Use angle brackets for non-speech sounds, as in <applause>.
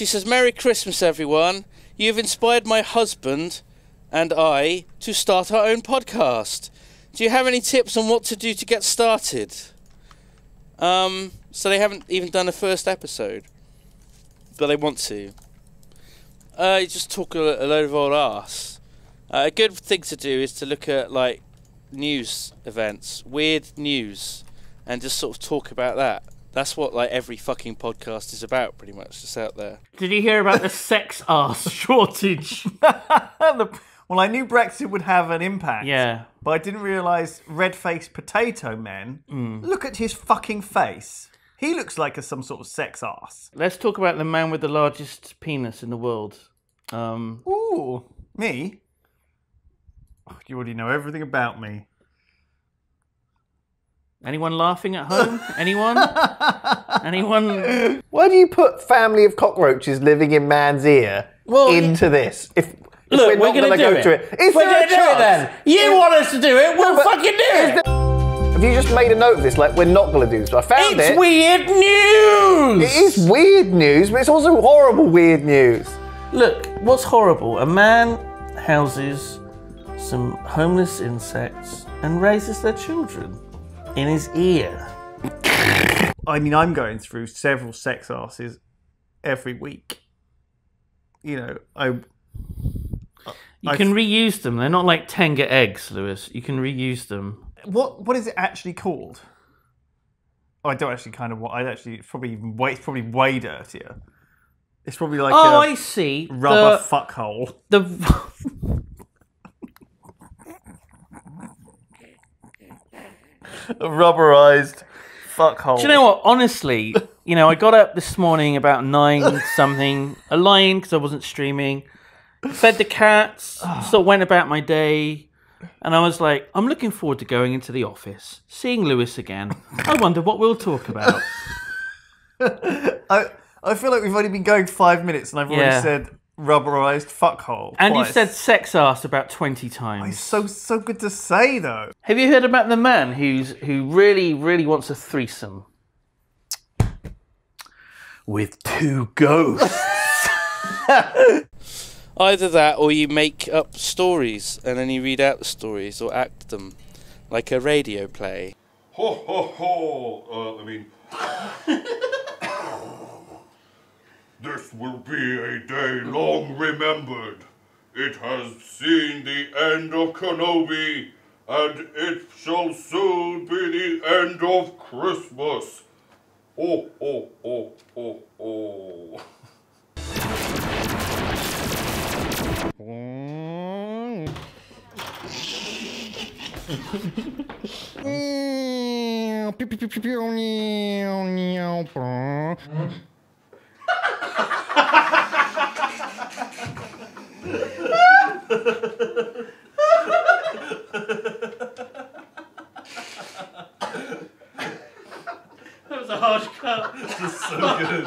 She says, Merry Christmas, everyone. You've inspired my husband and I to start our own podcast. Do you have any tips on what to do to get started? Um, so they haven't even done a first episode, but they want to. Uh, just talk a, a load of old ass. Uh, a good thing to do is to look at like news events, weird news, and just sort of talk about that. That's what like every fucking podcast is about, pretty much, just out there. Did you hear about the sex <laughs> ass shortage? <laughs> The- well, I knew Brexit would have an impact. Yeah. But I didn't realise red faced potato men. Mm. Look at his fucking face. He looks like a, some sort of sex ass. Let's talk about the man with the largest penis in the world. Um, Ooh, me? You already know everything about me. Anyone laughing at home? Anyone? <laughs> Anyone? Why do you put family of cockroaches living in man's ear Well, into this? If, if Look, we're we're, not gonna, going to go it. to it, is we're gonna do it then. You want us to do it? We'll but fucking do it. Have you just made a note of this? Like we're not going to do this. I found It's it. It's weird news. It is weird news, but it's also horrible weird news. Look, what's horrible? A man houses some homeless insects and raises their children in his ear. I mean, I'm going through several sex asses every week. You know, I. You I- can reuse them. They're not like Tenga eggs, Lewis. You can reuse them. What what is it actually called? Oh, I don't actually kind of. I actually it's probably even way. It's probably way dirtier. It's probably like Oh, a I see. rubber The, fuckhole. the <laughs> rubberized fuckhole. Do you know what? Honestly, you know, I got up this morning about nine something, <laughs> a line because I wasn't streaming. Fed the cats, <sighs> sort of went about my day, and I was like, I'm looking forward to going into the office, seeing Lewis again. I wonder what we'll talk about. <laughs> I I feel like we've only been going five minutes, and I've already Yeah. said rubberized fuckhole. And twice. you've said sex ass about twenty times. It's times. so so good to say though. Have you heard about the man who's who really, really wants a threesome? With two ghosts. <laughs> Either that, or you make up stories and then you read out the stories or act them, like a radio play. Ho ho ho! Uh, I mean, <laughs> this will be a day long remembered. It has seen the end of Kenobi, and it shall soon be the end of Christmas. Oh, oh, oh, oh, oh. That was a harsh cut. This is So good.